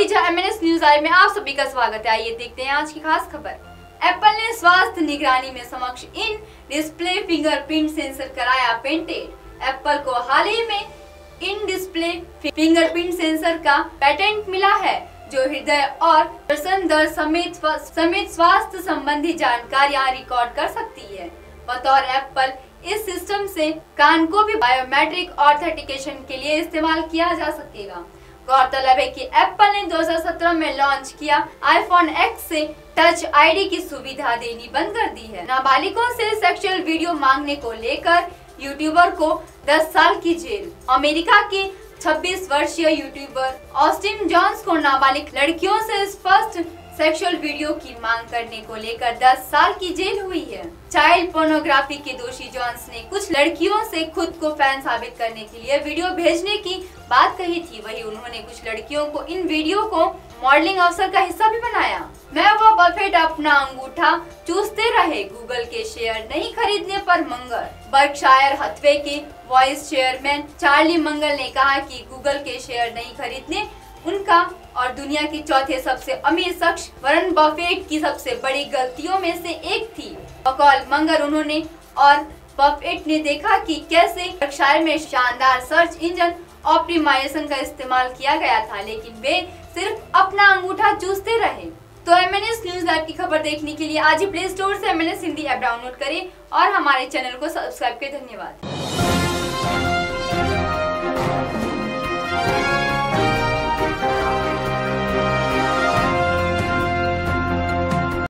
News आई में आप सभी का स्वागत है। आइए देखते हैं आज की खास खबर। एप्पल ने स्वास्थ्य निगरानी में समक्ष इन डिस्प्ले फिंगरप्रिंट सेंसर कराया पेटेंट एप्पल को हाल ही में इन डिस्प्ले फिंगरप्रिंट सेंसर का पेटेंट मिला है, जो हृदय और श्वसन दर समेत समेत स्वास्थ्य संबंधी जानकारियाँ रिकॉर्ड कर सकती है। बतौर एप्पल इस सिस्टम से कान को भी बायोमेट्रिक ऑथेंटिकेशन के लिए इस्तेमाल किया जा सकेगा। गौरतलब है कि एप्पल ने 2017 में लॉन्च किया आईफोन एक्स से टच आईडी की सुविधा देनी बंद कर दी है। नाबालिगों से सेक्सुअल वीडियो मांगने को लेकर यूट्यूबर को 10 साल की जेल। अमेरिका के 26 वर्षीय यूट्यूबर ऑस्टिन जॉन्स को नाबालिग लड़कियों से स्पष्ट सेक्सुअल वीडियो की मांग करने को लेकर 10 साल की जेल हुई है। चाइल्ड पोर्नोग्राफी के दोषी जॉन्स ने कुछ लड़कियों से खुद को फ़ैन साबित करने के लिए वीडियो भेजने की बात कही थी। वही उन्होंने कुछ लड़कियों को इन वीडियो को मॉडलिंग अवसर का हिस्सा भी बनाया। मैं वो बफेट अपना अंगूठा चूसते रहे। गूगल के शेयर नहीं खरीदने पर मंगल। बर्कशायर हथवे के वॉइस चेयरमैन चार्ली मंगल ने कहा कि गूगल के शेयर नहीं खरीदने उनका और दुनिया की चौथे सबसे अमीर शख्स वरन बफेट की सबसे बड़ी गलतियों में से एक थी। बकौल मंगर उन्होंने और बफेट ने देखा कि कैसे वर्कशायर में शानदार सर्च इंजन ऑप्टिमाइजेशन का इस्तेमाल किया गया था, लेकिन वे सिर्फ़ अपना अंगूठा चूसते रहे। तो M N S news live की खबर देखने के लिए आज ही प्ले स्टोर से M N S Hindi app download करें और हमारे चैनल को सब्सक्राइब करें। धन्यवाद।